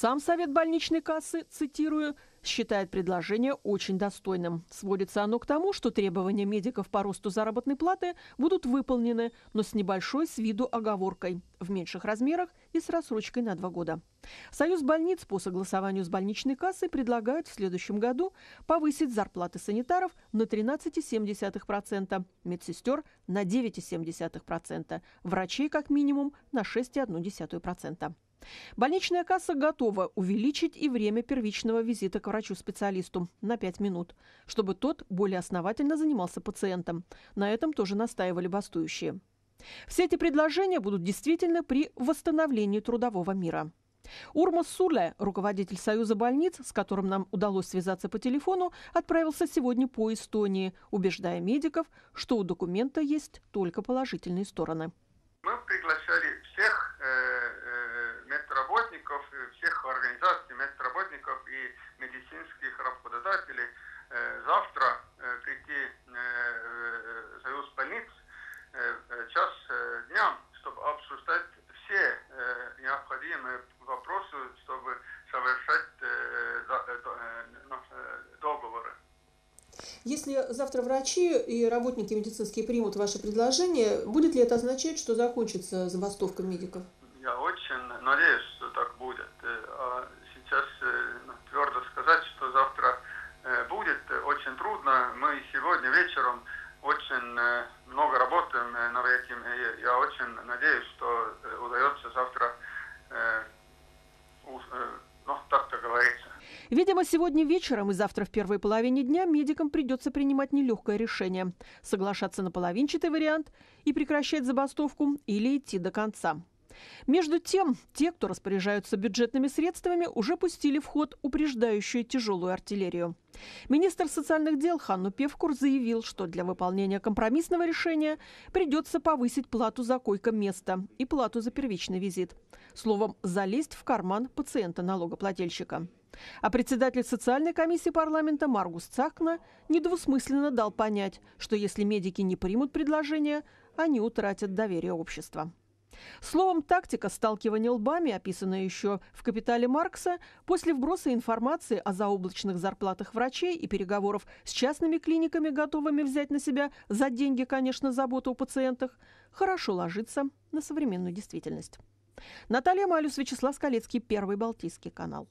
Сам совет больничной кассы, цитирую, считает предложение очень достойным. Сводится оно к тому, что требования медиков по росту заработной платы будут выполнены, но с небольшой с виду оговоркой – в меньших размерах и с рассрочкой на два года. Союз больниц по согласованию с больничной кассой предлагают в следующем году повысить зарплаты санитаров на 13,7%, медсестер на 9,7%, врачей как минимум на 6,1%. Больничная касса готова увеличить и время первичного визита к врачу-специалисту на 5 минут, чтобы тот более основательно занимался пациентом. На этом тоже настаивали бастующие. Все эти предложения будут действительны при восстановлении трудового мира. Урма Суле, руководитель Союза больниц, с которым нам удалось связаться по телефону, отправился сегодня по Эстонии, убеждая медиков, что у документа есть только положительные стороны. Мы приглашали Если завтра врачи и работники медицинские примут ваше предложение, будет ли это означать, что закончится забастовка медиков? Я очень надеюсь, что так будет. А сейчас ну, твердо сказать, что завтра будет очень трудно. Мы сегодня вечером очень много работаем над этим. Я очень надеюсь, что удается завтра, Видимо, сегодня вечером и завтра в первой половине дня медикам придется принимать нелегкое решение – соглашаться на половинчатый вариант и прекращать забастовку или идти до конца. Между тем, те, кто распоряжаются бюджетными средствами, уже пустили в ход упреждающую тяжелую артиллерию. Министр социальных дел Ханну Певкур заявил, что для выполнения компромиссного решения придется повысить плату за койко-место и плату за первичный визит. Словом, залезть в карман пациента-налогоплательщика. А председатель социальной комиссии парламента Маргус Цахна недвусмысленно дал понять, что если медики не примут предложение, они утратят доверие общества. Словом, тактика сталкивания лбами, описанная еще в «Капитале Маркса», после вброса информации о заоблачных зарплатах врачей и переговоров с частными клиниками, готовыми взять на себя за деньги, конечно, заботу о пациентах, хорошо ложится на современную действительность. Наталья Малюс, Вячеслав Скалецкий, Первый Балтийский канал.